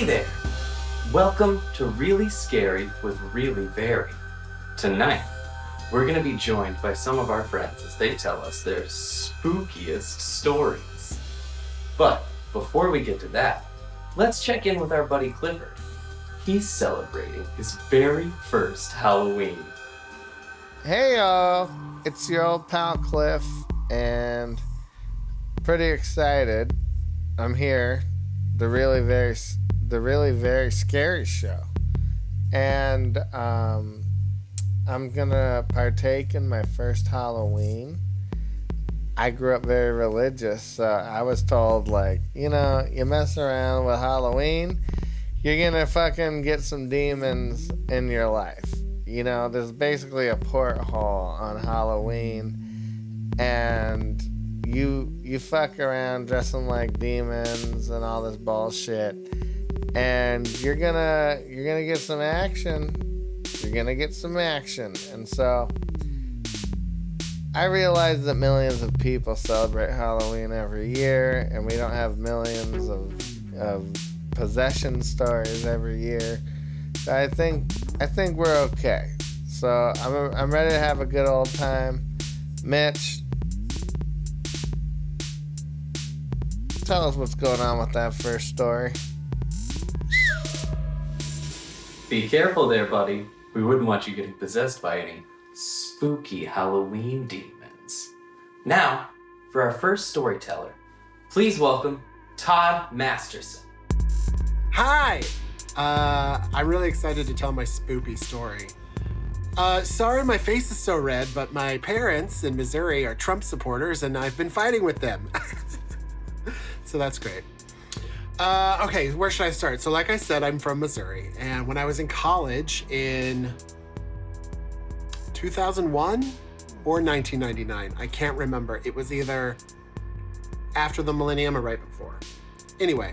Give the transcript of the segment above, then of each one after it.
Hey there! Welcome to Really Scary with Really Very. Tonight, we're going to be joined by some of our friends as they tell us their spookiest stories. But before we get to that, let's check in with our buddy Clifford. He's celebrating his very first Halloween. Hey y'all, it's your old pal Cliff, and pretty excited. I'm here, the really very, the really very scary show, and um, I'm gonna partake in my first Halloween. I grew up very religious, so I was told like, you know, you mess around with Halloween, you're gonna fucking get some demons in your life. You know, there's basically a porthole on Halloween, and you you fuck around dressing like demons and all this bullshit, and you're gonna you're gonna get some action. You're gonna get some action, and so I realize that millions of people celebrate Halloween every year, and we don't have millions of of possession stories every year. So I think I think we're okay. So I'm I'm ready to have a good old time. Mitch, tell us what's going on with that first story. Be careful there, buddy. We wouldn't want you getting possessed by any spooky Halloween demons. Now, for our first storyteller, please welcome Todd Masterson. Hi! Uh, I'm really excited to tell my spoopy story. Uh, sorry my face is so red, but my parents in Missouri are Trump supporters and I've been fighting with them. so that's great. Uh, okay, where should I start? So, like I said, I'm from Missouri, and when I was in college in 2001 or 1999, I can't remember. It was either after the millennium or right before. Anyway,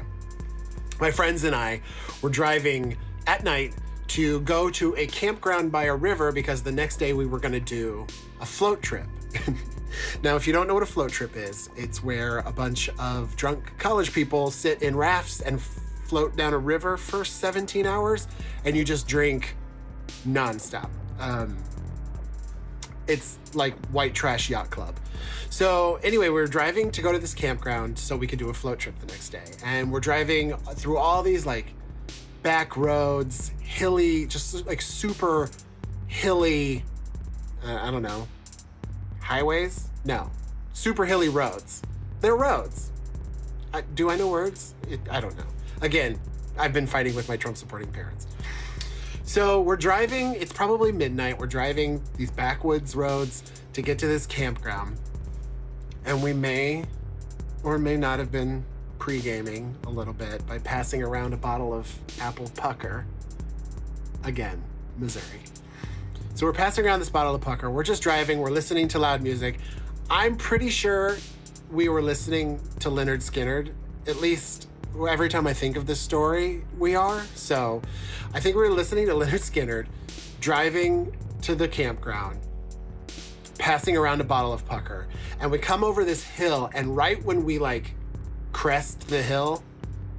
my friends and I were driving at night to go to a campground by a river because the next day we were going to do a float trip. now, if you don't know what a float trip is, it's where a bunch of drunk college people sit in rafts and float down a river for 17 hours and you just drink nonstop. Um, it's like white trash yacht club. So anyway, we're driving to go to this campground so we could do a float trip the next day. And we're driving through all these like back roads, hilly, just like super hilly, uh, I don't know, highways? No, super hilly roads. They're roads. I, do I know words? It, I don't know. Again, I've been fighting with my Trump supporting parents. So we're driving, it's probably midnight. We're driving these backwoods roads to get to this campground. And we may or may not have been pre gaming a little bit by passing around a bottle of apple pucker. Again, Missouri. So we're passing around this bottle of pucker. We're just driving, we're listening to loud music. I'm pretty sure we were listening to Lynyrd Skynyrd, at least every time I think of this story, we are. So I think we were listening to Lynyrd Skynyrd, driving to the campground, passing around a bottle of pucker. And we come over this hill, and right when we like crest the hill,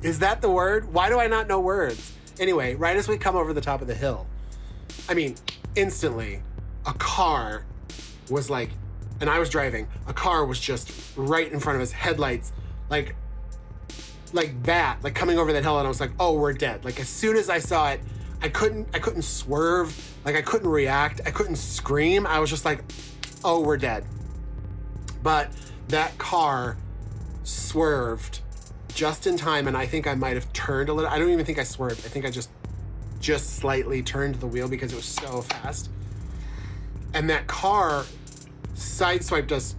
is that the word? Why do I not know words? Anyway, right as we come over the top of the hill, I mean, instantly, a car was like, and I was driving, a car was just right in front of us, headlights, like like that, like coming over that hill, and I was like, "Oh, we're dead!" Like as soon as I saw it, I couldn't, I couldn't swerve, like I couldn't react, I couldn't scream. I was just like, "Oh, we're dead." But that car swerved just in time, and I think I might have turned a little. I don't even think I swerved. I think I just, just slightly turned the wheel because it was so fast. And that car sideswiped us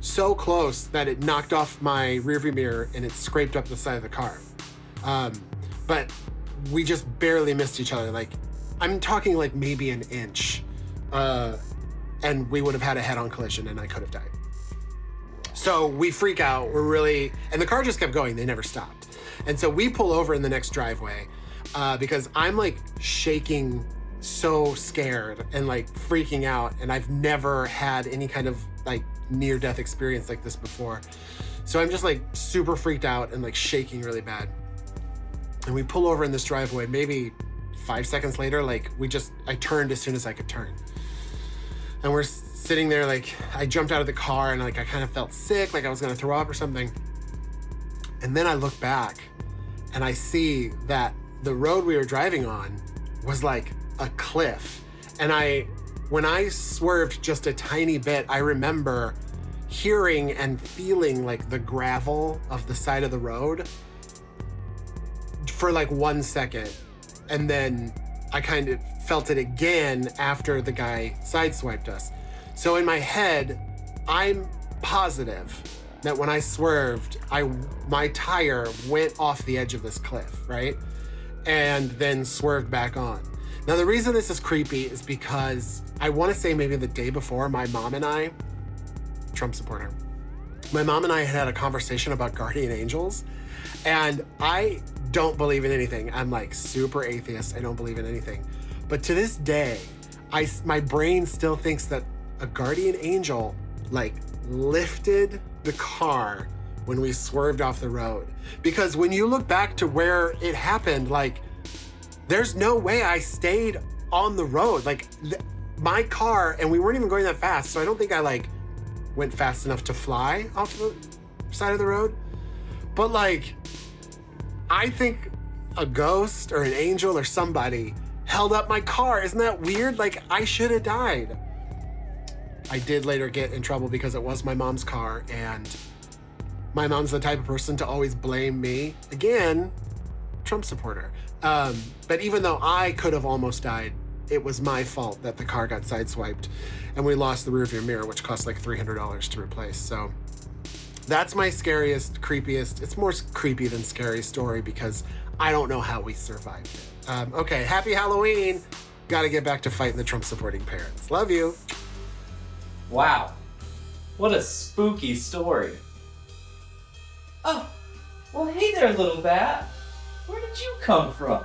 so close that it knocked off my rearview mirror and it scraped up the side of the car. Um, but we just barely missed each other. Like, I'm talking like maybe an inch. Uh, and we would have had a head on collision and I could have died. So we freak out. We're really, and the car just kept going. They never stopped. And so we pull over in the next driveway uh, because I'm like shaking so scared and like freaking out. And I've never had any kind of like near death experience like this before. So I'm just like super freaked out and like shaking really bad. And we pull over in this driveway. Maybe five seconds later, like we just, I turned as soon as I could turn. And we're sitting there, like I jumped out of the car and like I kind of felt sick, like I was gonna throw up or something. And then I look back and I see that the road we were driving on was like a cliff. And I, when I swerved just a tiny bit, I remember hearing and feeling like the gravel of the side of the road for like one second. And then I kind of felt it again after the guy sideswiped us. So in my head, I'm positive that when I swerved, I my tire went off the edge of this cliff, right? And then swerved back on. Now the reason this is creepy is because I want to say maybe the day before my mom and I, Trump supporter, my mom and I had had a conversation about guardian angels, and I don't believe in anything. I'm like super atheist. I don't believe in anything. But to this day, I my brain still thinks that a guardian angel like lifted the car when we swerved off the road. Because when you look back to where it happened, like there's no way I stayed on the road. Like th- my car, and we weren't even going that fast, so I don't think I like went fast enough to fly off the side of the road. But like, I think a ghost or an angel or somebody held up my car. Isn't that weird? Like I should have died. I did later get in trouble because it was my mom's car and my mom's the type of person to always blame me. Again, Trump supporter. Um, but even though I could have almost died, it was my fault that the car got sideswiped and we lost the rearview mirror, which cost like $300 to replace. So that's my scariest, creepiest. It's more creepy than scary story because I don't know how we survived it. Um, okay, happy Halloween. Got to get back to fighting the Trump supporting parents. Love you. Wow. What a spooky story. Oh, well, hey there, little bat. Where did you come from?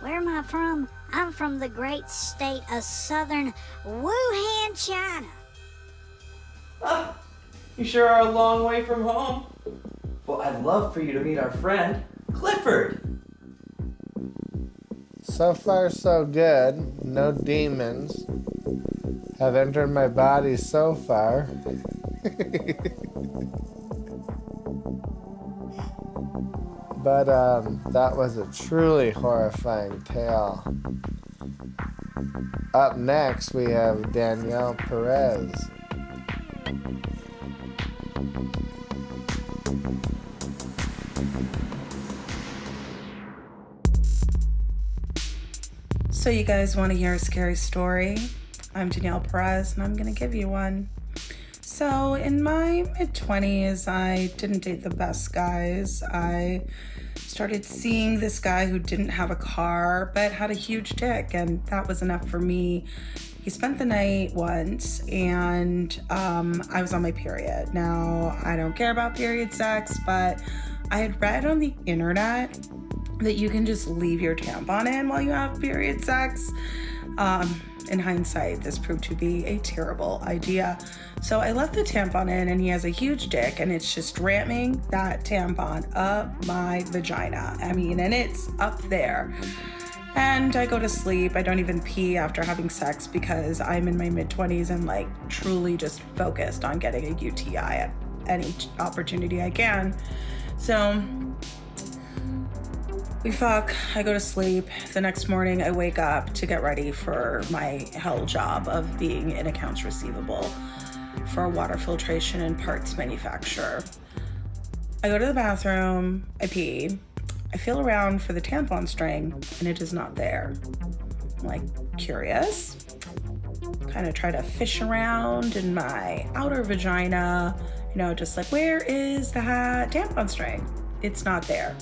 Where am I from? I'm from the great state of southern Wuhan, China. Oh, you sure are a long way from home. Well, I'd love for you to meet our friend, Clifford. So far, so good. No demons have entered my body so far. but um, that was a truly horrifying tale. Up next, we have Danielle Perez. So, you guys want to hear a scary story? I'm Danielle Perez, and I'm going to give you one. So, in my mid 20s, I didn't date the best guys. I started seeing this guy who didn't have a car but had a huge dick, and that was enough for me. He spent the night once, and um, I was on my period. Now, I don't care about period sex, but I had read on the internet that you can just leave your tampon in while you have period sex. Um, in hindsight, this proved to be a terrible idea. So I left the tampon in, and he has a huge dick, and it's just ramming that tampon up my vagina. I mean, and it's up there. And I go to sleep. I don't even pee after having sex because I'm in my mid 20s and like truly just focused on getting a UTI at any opportunity I can. So we fuck, I go to sleep. The next morning, I wake up to get ready for my hell job of being in accounts receivable for a water filtration and parts manufacturer. I go to the bathroom, I pee, I feel around for the tampon string, and it is not there. I'm like curious, kind of try to fish around in my outer vagina, know, just like, where is the tampon string? It's not there.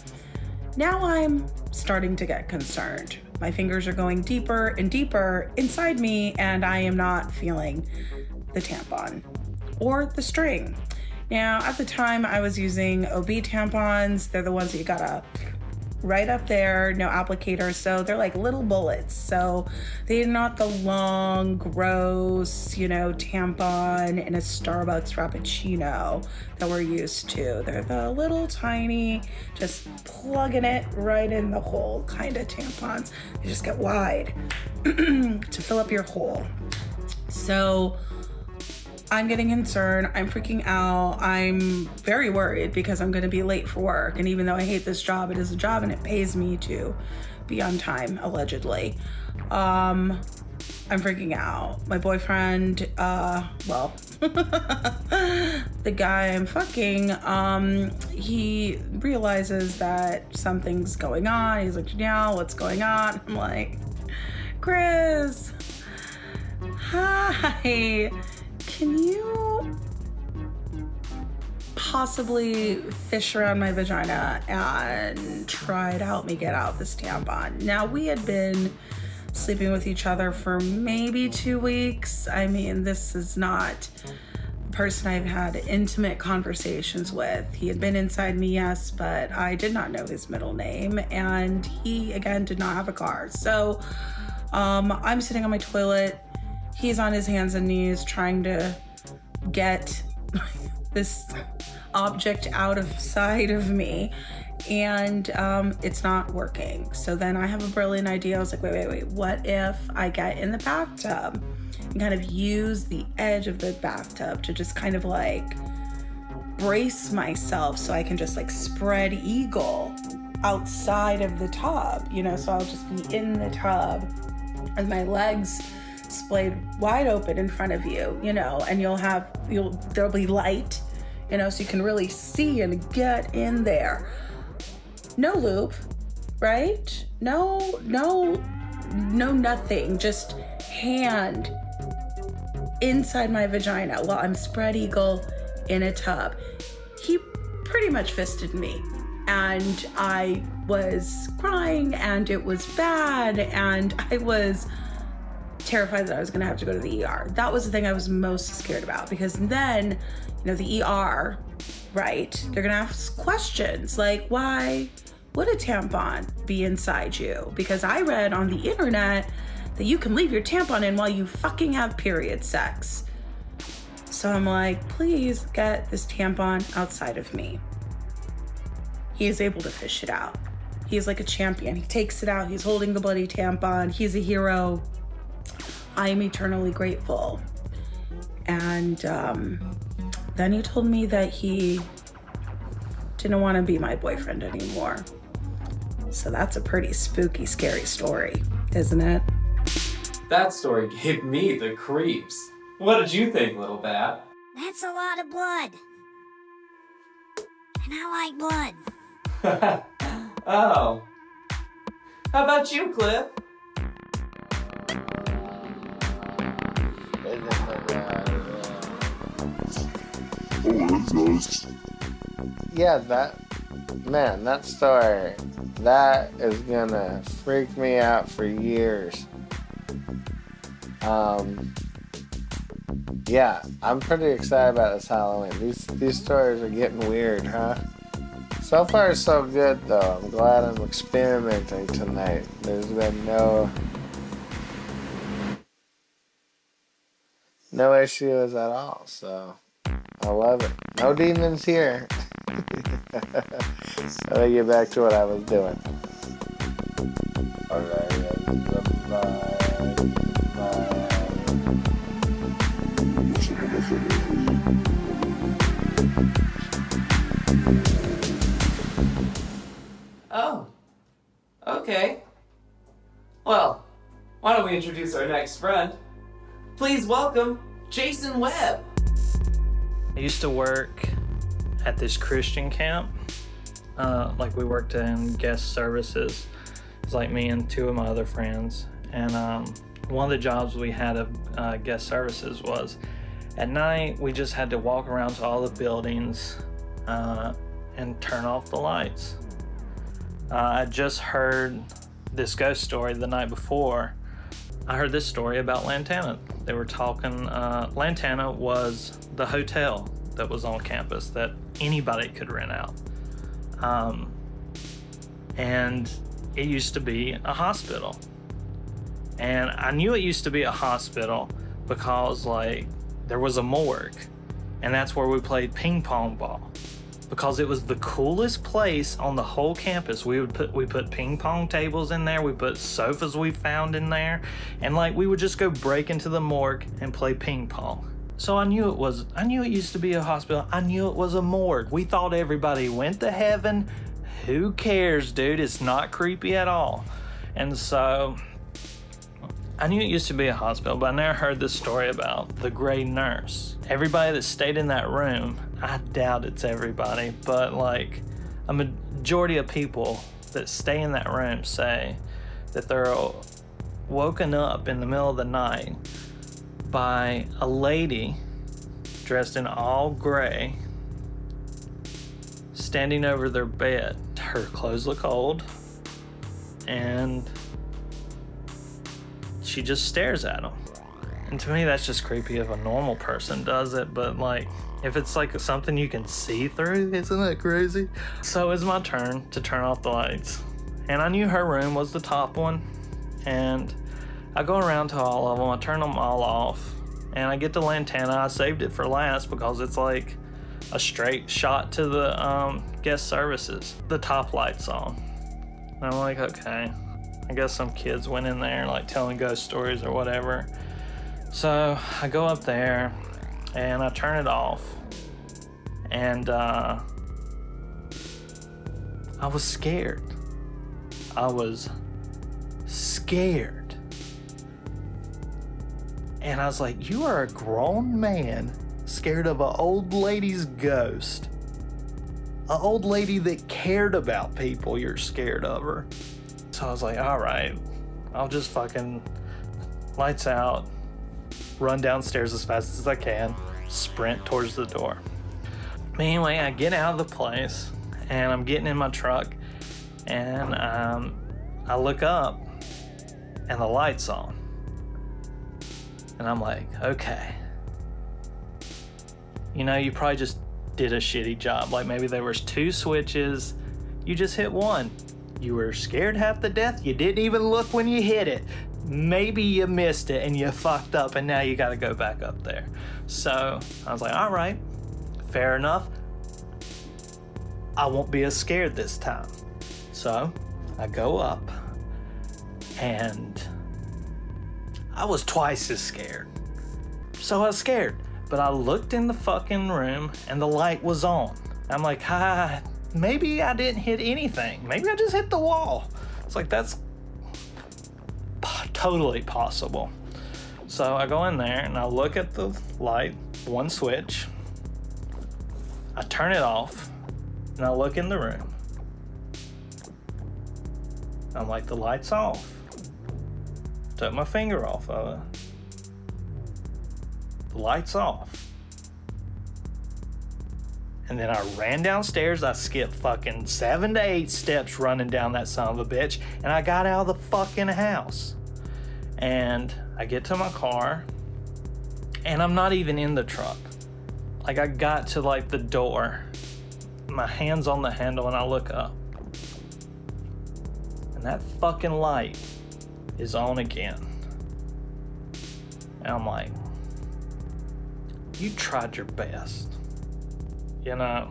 Now I'm starting to get concerned. My fingers are going deeper and deeper inside me, and I am not feeling the tampon or the string. Now, at the time, I was using OB tampons. They're the ones that you gotta right up there, no applicator. So they're like little bullets. So they're not the long, gross, you know, tampon in a Starbucks Frappuccino that we're used to. They're the little tiny, just plugging it right in the hole kind of tampons. They just get wide to fill up your hole. So, I'm getting concerned. I'm freaking out. I'm very worried because I'm going to be late for work. And even though I hate this job, it is a job and it pays me to be on time, allegedly. Um, I'm freaking out. My boyfriend, uh, well, the guy I'm fucking, um, he realizes that something's going on. He's like, Janelle, what's going on? I'm like, Chris, hi can you possibly fish around my vagina and try to help me get out this tampon? Now, we had been sleeping with each other for maybe two weeks. I mean, this is not a person I've had intimate conversations with. He had been inside me, yes, but I did not know his middle name. And he, again, did not have a car. So um, I'm sitting on my toilet he's on his hands and knees trying to get this object out of sight of me and um, it's not working. So then I have a brilliant idea. I was like, wait, wait, wait, what if I get in the bathtub and kind of use the edge of the bathtub to just kind of like brace myself so I can just like spread eagle outside of the tub, you know? So I'll just be in the tub with my legs splayed wide open in front of you, you know, and you'll have you'll there'll be light, you know, so you can really see and get in there. No loop, right? No, no, no nothing. Just hand inside my vagina while I'm spread eagle in a tub. He pretty much fisted me. And I was crying and it was bad and I was terrified that I was to have to go to the ER. That was the thing I was most scared about because then, you know, the ER, right? They're to ask questions like, why would a tampon be inside you? Because I read on the internet that you can leave your tampon in while you fucking have period sex. So I'm like, please get this tampon outside of me. He is able to fish it out. He's like a champion. He takes it out. He's holding the bloody tampon. He's a hero. I am eternally grateful. And um, then he told me that he didn't want to be my boyfriend anymore. So that's a pretty spooky, scary story, isn't it? That story gave me the creeps. What did you think, little bat? That's a lot of blood. And I like blood. oh. How about you, Cliff? Yeah, that man, that story, that is gonna freak me out for years. Um, yeah, I'm pretty excited about this Halloween. These these stories are getting weird, huh? So far, so good though. I'm glad I'm experimenting tonight. There's been no no issues at all. So I love it. No demons here. Let me get back to what I was doing. Oh. Okay. Well, why don't we introduce our next friend? Please welcome Jason Webb. I used to work at this Christian camp. Uh, like we worked in guest services. It's like me and two of my other friends. And um, one of the jobs we had of uh, guest services was at night we just had to walk around to all the buildings uh, and turn off the lights. Uh, I just heard this ghost story the night before. I heard this story about Lantana. They were talking, uh, Lantana was the hotel that was on campus that anybody could rent out. Um, and it used to be a hospital. And I knew it used to be a hospital because, like, there was a morgue, and that's where we played ping pong ball because it was the coolest place on the whole campus. We would put we put ping pong tables in there, we put sofas we found in there, and like we would just go break into the morgue and play ping pong. So I knew it was I knew it used to be a hospital. I knew it was a morgue. We thought everybody went to heaven. Who cares, dude? It's not creepy at all. And so I knew it used to be a hospital, but I never heard the story about the gray nurse. Everybody that stayed in that room, I doubt it's everybody, but like a majority of people that stay in that room say that they're woken up in the middle of the night by a lady dressed in all gray standing over their bed. Her clothes look old and she just stares at him. And to me, that's just creepy if a normal person does it, but like, if it's like something you can see through, isn't that crazy? So it's my turn to turn off the lights. And I knew her room was the top one. And I go around to all of them, I turn them all off. And I get the lantana, I saved it for last because it's like a straight shot to the um, guest services. The top light's on. And I'm like, okay, I guess some kids went in there like telling ghost stories or whatever. So I go up there and I turn it off. And uh, I was scared. I was scared. And I was like, You are a grown man scared of an old lady's ghost. An old lady that cared about people, you're scared of her. So I was like, all right, I'll just fucking lights out, run downstairs as fast as I can, sprint towards the door. Anyway, I get out of the place and I'm getting in my truck and um, I look up and the light's on. And I'm like, okay. You know, you probably just did a shitty job. Like maybe there was two switches, you just hit one. You were scared half to death. You didn't even look when you hit it. Maybe you missed it and you fucked up and now you got to go back up there. So I was like, all right, fair enough. I won't be as scared this time. So I go up and I was twice as scared. So I was scared. But I looked in the fucking room and the light was on. I'm like, hi, maybe I didn't hit anything. Maybe I just hit the wall. It's like that's totally possible. So I go in there and I look at the light, one switch. I turn it off and I look in the room. I'm like, the light's off. Took my finger off of it. The light's off. And then I ran downstairs. I skipped fucking seven to eight steps running down that son of a bitch. And I got out of the fucking house. And I get to my car. And I'm not even in the truck. Like I got to like the door. My hand's on the handle and I look up. And that fucking light is on again. And I'm like, you tried your best you know?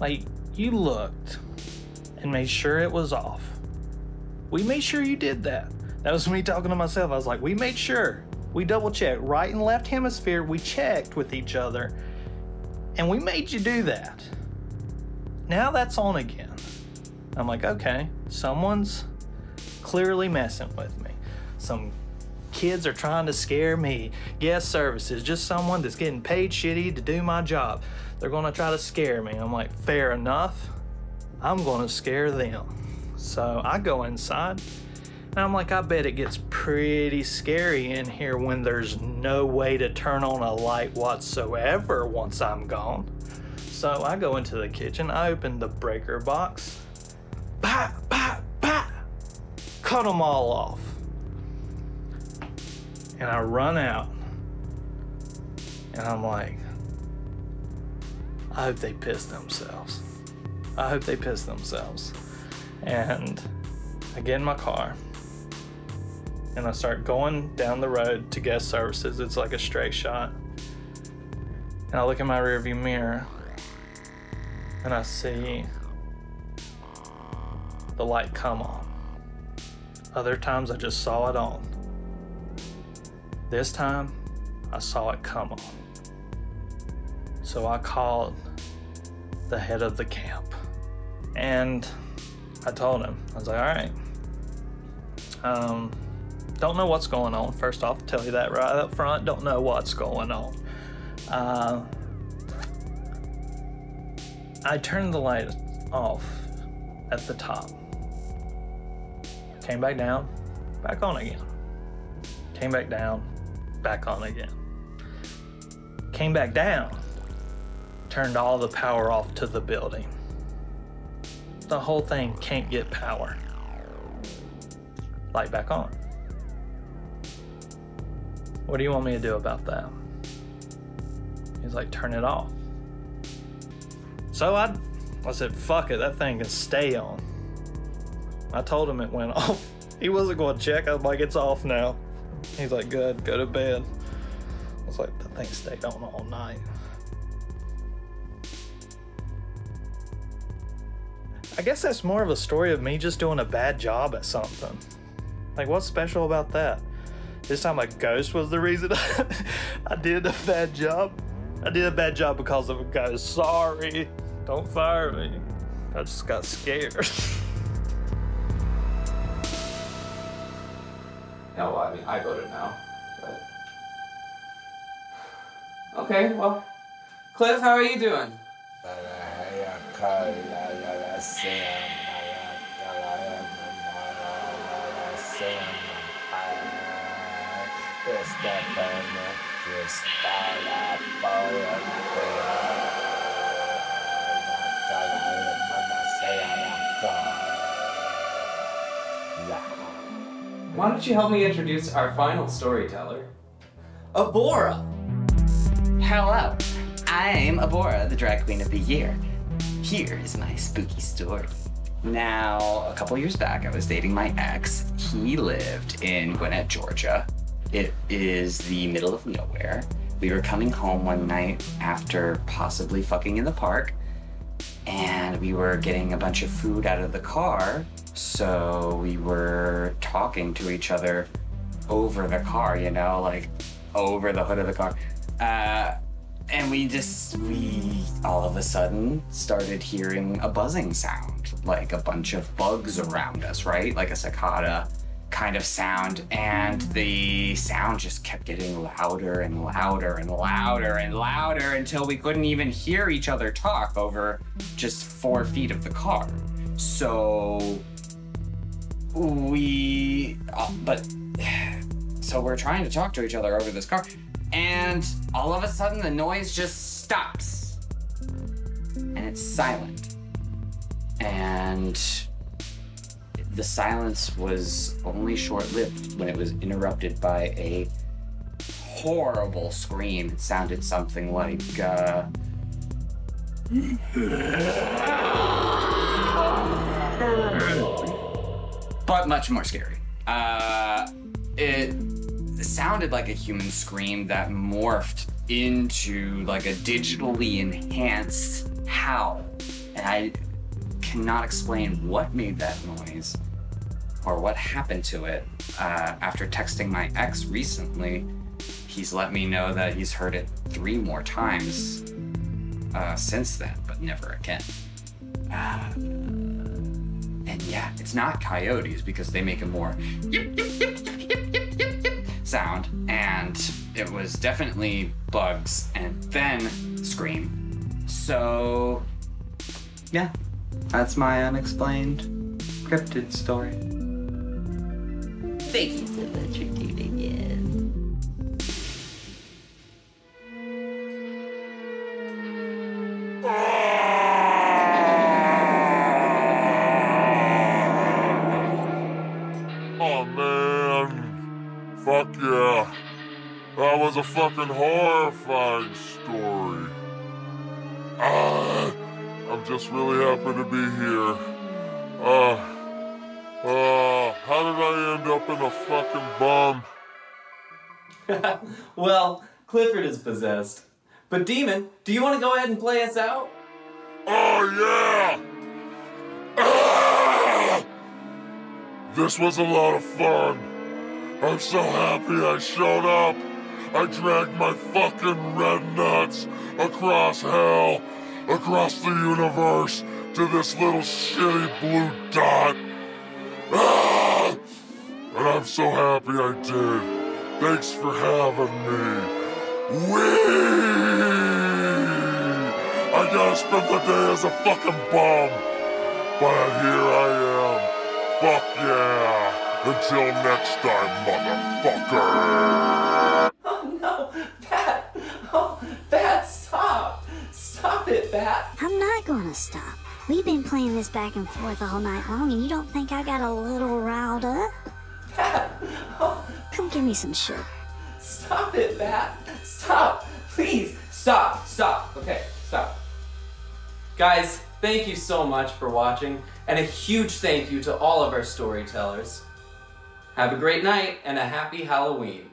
Like, you looked and made sure it was off. We made sure you did that. That was me talking to myself. I was like, we made sure. We double checked. Right and left hemisphere, we checked with each other. And we made you do that. Now that's on again. I'm like, okay, someone's clearly messing with me. Some kids are trying to scare me. Guest services, just someone that's getting paid shitty to do my job. They're gonna try to scare me. I'm like, fair enough. I'm gonna scare them. So I go inside and I'm like, I bet it gets pretty scary in here when there's no way to turn on a light whatsoever once I'm gone. So I go into the kitchen, I open the breaker box, bah, bah, bah, cut them all off and I run out. And I'm like, I hope they piss themselves. I hope they piss themselves. And I get in my car and I start going down the road to guest services. It's like a straight shot. And I look in my rearview mirror and I see the light come on. Other times I just saw it on. This time I saw it come on. So I called the head of the camp and I told him, I was like, all right, um, don't know what's going on. First off, tell you that right up front, don't know what's going on. Uh, I turned the light off at the top. Came back down, back on again. Came back down, back on again. Came back down, turned all the power off to the building. The whole thing can't get power. Light back on. What do you want me to do about that? He's like, turn it off. So I, I said, fuck it, that thing can stay on. I told him it went off. He wasn't going to check. I was like, it's off now. He's like, good, go to bed. I was like, that thing stayed on all night. I guess that's more of a story of me just doing a bad job at something. Like, what's special about that? This time, a ghost was the reason I did a bad job. I did a bad job because of a ghost. Sorry. Don't fire me. I just got scared. No, I mean, I voted no. But... Okay, well, Cliff, how are you doing? Why don't you help me introduce our final storyteller, Abhora? Hello, I'm Abhora, the drag queen of the year. Here is my spooky story. Now, a couple years back, I was dating my ex. He lived in Gwinnett, Georgia. It is the middle of nowhere. We were coming home one night after possibly fucking in the park, and we were getting a bunch of food out of the car. So we were talking to each other over the car, you know, like over the hood of the car. Uh, and we just, we all of a sudden started hearing a buzzing sound, like a bunch of bugs around us, right? Like a cicada kind of sound. And the sound just kept getting louder and louder and louder and louder until we couldn't even hear each other talk over just four feet of the car. So we, uh, but, so we're trying to talk to each other over this car. And all of a sudden, the noise just stops. And it's silent. And the silence was only short lived when it was interrupted by a horrible scream. It sounded something like, uh, but much more scary. Uh, it sounded like a human scream that morphed into like a digitally enhanced howl. And I cannot explain what made that noise or what happened to it. Uh, after texting my ex recently, he's let me know that he's heard it three more times uh, since then, but never again. Uh, and yeah, it's not coyotes because they make a more yip, yip, yip, yip, yip, yip, yip, yip sound. And it was definitely bugs and then scream. So, yeah, that's my unexplained cryptid story. Thank you so much for tuning in. Oh man. Fuck yeah. That was a fucking horrifying story. Ah, I'm just really happy to be here. well, Clifford is possessed. But Demon, do you want to go ahead and play us out? Oh yeah! Ah! This was a lot of fun. I'm so happy I showed up. I dragged my fucking red nuts across hell, across the universe, to this little shitty blue dot. Ah! And I'm so happy I did. Thanks for having me. Whee! I gotta spend the day as a fucking bum. But here I am. Fuck yeah. Until next time, motherfucker. Oh no, Bat! Oh, Bat, stop! Stop it, Bat! I'm not gonna stop. We've been playing this back and forth all night long, and you don't think I got a little riled up? Give me some sugar. stop it, Bat! Stop! Please, stop, stop. Okay, stop. Guys, thank you so much for watching, and a huge thank you to all of our storytellers. Have a great night and a happy Halloween.